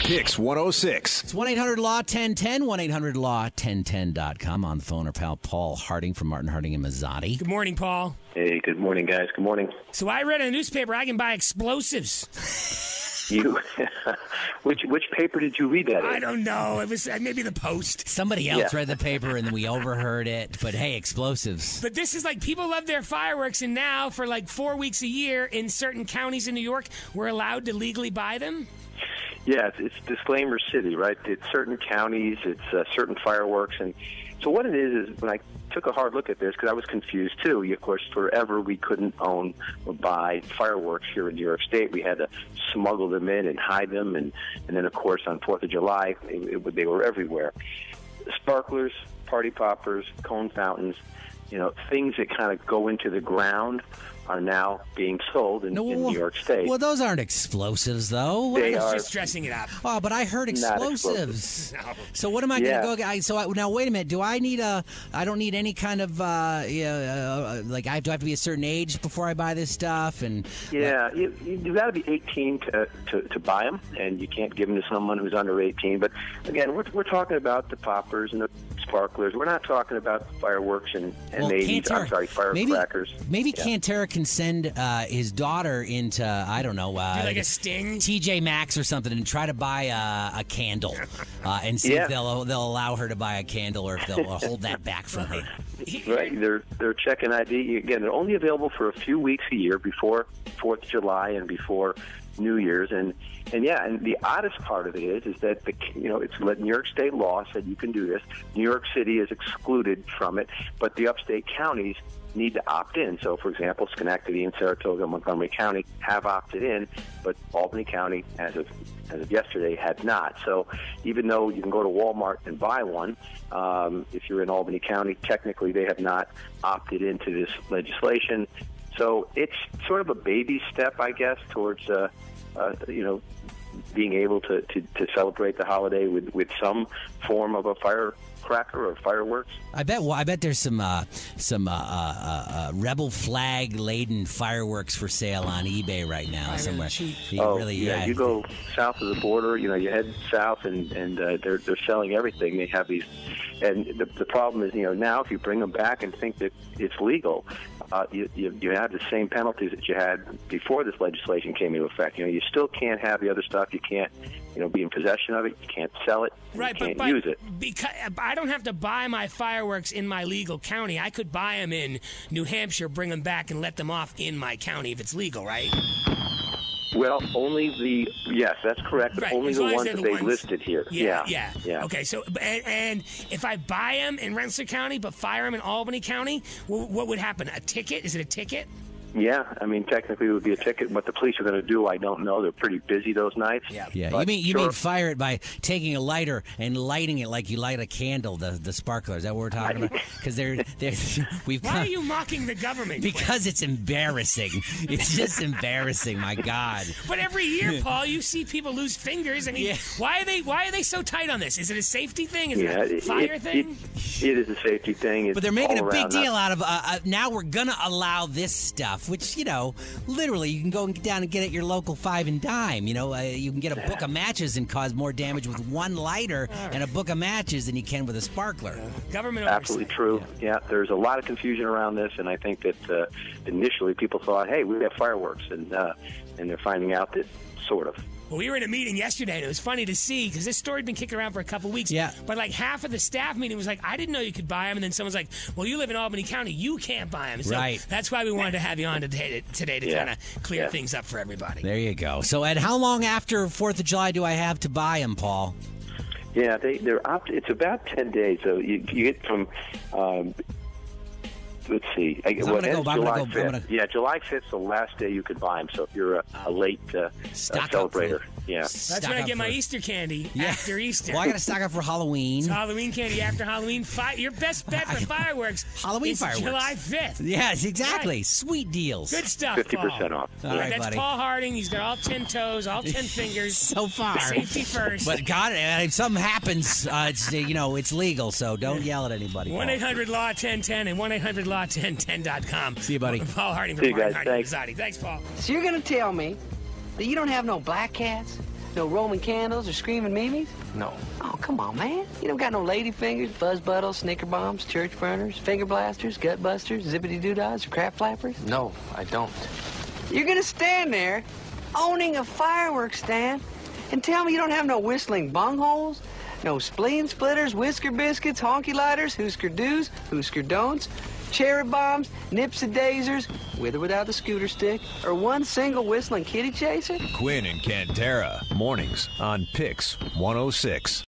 Kicks 106. It's 1 800 Law 1010, 1 800 Law 1010.com. On the phone, our pal Paul Harding from Martin Harding and Mazzotti. Good morning, Paul. Hey, good morning, guys. Good morning. So I read in the newspaper I can buy explosives. You, which which paper did you read that? I don't know. It was uh, maybe the Post. Somebody else Yeah. read the paper and then we overheard it. But hey, explosives. But this is like people love their fireworks, and now for like four weeks a year in certain counties in New York, we're allowed to legally buy them. Yeah, it's, it's disclaimer city, right? It's certain counties, it's uh, certain fireworks, and so what it is is when I took a hard look at this because I was confused too. Of course, forever we couldn't own or buy fireworks here in New York State. We had to smuggle them in and hide them, and and then of course on Fourth of July it, it, they were everywhere. Sparklers, party poppers, cone fountains, you know, things that kind of go into the ground are now being sold in, in well, New York State. Well, those aren't explosives, though. They are- just dressing it up. Oh, but I heard explosives. No. So what am I Yeah. going to go? I, so I, now wait a minute. Do I need a? I don't need any kind of uh, yeah, uh, like I do. I have to be a certain age before I buy this stuff, and Yeah, you, you got to be 18 to, to, to buy them, and you can't give them to someone who's under 18. But again, we're, we're talking about the poppers and the sparklers. We're not talking about fireworks and, and Well, maybe, Cantera- I'm sorry, firecrackers. Maybe, maybe Yeah. Cantera can send uh, his daughter into I don't know, uh, Do like a sting. TJ Maxx or something, and try to buy a, a candle, uh, and see Yeah. if they'll they'll allow her to buy a candle, or if they'll uh, hold that back from her. Right, they're they're checking ID again. They're only available for a few weeks a year before Fourth of July and before New Year's, and and yeah, and the oddest part of it is is that the you know it's New York State law said you can do this. New York City is excluded from it, but the upstate counties need to opt in. So, for example, Schenectady and Saratoga, and Montgomery County have opted in, but Albany County, as of as of yesterday, had not. So, even though you can go to Walmart and buy one, um, if you're in Albany County, technically they have not opted into this legislation. So, it's sort of a baby step, I guess, towards uh, uh, you know being able to, to, to celebrate the holiday with, with some form of a firecracker or fireworks. I bet. Well, I bet there's some uh, some uh, uh, uh, rebel flag laden fireworks for sale on eBay right now somewhere. cheap. You oh, really, yeah. You go south of the border. You know, you head south, and and uh, they're they're selling everything. They have these, and the the problem is, you know, now if you bring them back and think that it's legal, uh, you, you you have the same penalties that you had before this legislation came into effect. You know, you still can't have the other stuff. You can't, you know, be in possession of it. You can't sell it. Right, you but, can't but use it. because I don't have to buy my fireworks in my legal county. I could buy them in New Hampshire, bring them back, and let them off in my county if it's legal, right? Well, only the yes, that's correct. Right, only as the ones that the they ones- listed here. Yeah, yeah, yeah. Okay, so and, and if I buy them in Rensselaer County but fire them in Albany County, wh- what would happen? A ticket? Is it a ticket? Yeah, I mean, technically it would be a ticket. What the police are going to do, I don't know. They're pretty busy those nights. Yeah, you But mean you sure. mean fire it by taking a lighter and lighting it like you light a candle, the the sparkler. Is that what we're talking about? Because they're they're we've Why come- are you mocking the government? Because it's embarrassing. It's just embarrassing. My God. But every year, Paul, you see people lose fingers. I mean, Yeah. why are they why are they so tight on this? Is it a safety thing? Is Yeah, it a fire it, thing? It, it is a safety thing. It's But they're making a big deal Not- out of uh, uh, now we're gonna allow this stuff, which you know, literally you can go and get down and get at your local five and dime. You know, uh, you can get a book of matches and cause more damage with one lighter and a book of matches than you can with a sparkler. Government Absolutely oversight. true. Yeah, there's a lot of confusion around this, and I think that uh, initially people thought, "Hey, we have fireworks," and uh, and they're finding out that sort of. Well, we were in a meeting yesterday, and it was funny to see because this story had been kicking around for a couple weeks. Yeah. But like half of the staff meeting was like, I didn't know you could buy them. And then someone's like, Well, you live in Albany County. You can't buy them. So Right. that's why we wanted to have you on today, today to Yeah. kind of clear Yeah. things up for everybody. There you go. So, Ed, how long after Fourth of July do I have to buy them, Paul? Yeah, they they're opt- It's about ten days. So you, you get from. Um, Let's see. I, So I'm gonna go- I'm gonna July go- 5th. gonna- Yeah, July 5th is the last day you could buy them. So if you're a, a late uh, uh, celebrator, yeah. That's Stock when I up get my for- Easter candy Yeah. after Easter. Well, I got to stock up for Halloween. It's Halloween candy after Halloween. Fi- your best bet for fireworks. Halloween is fireworks. July 5th. Yes, exactly. Right. Sweet deals. Good stuff. Fifty Paul. percent off. All Yeah, right, that's buddy. Paul Harding. He's got all 10 toes, all 10 fingers. So far. Safety first. But God, if something happens, uh, it's you know it's legal, so don't yell at anybody. Paul. 1 800 Law 1010 and 1 800 Law 1010.com. See you, buddy. Paul Harding See you guys. Harding Thanks. Anxiety. Thanks, Paul. So you're gonna tell me that you don't have no black cats, No Roman candles or screaming mimes? No. Oh, come on, man. You don't got no lady fingers, buzz buttles, snicker bombs, church burners, finger blasters, gut busters, zippity doodads, or crap flappers? No, I don't. You're gonna stand there, owning a fireworks stand, and tell me you don't have no whistling bungholes, no spleen splitters, whisker biscuits, honky lighters, hoosker do's, hoosker don'ts, cherry bombs, nips and dazers, with or without the scooter stick, or one single whistling kitty chaser? Quinn and Cantera, mornings on Pix 106.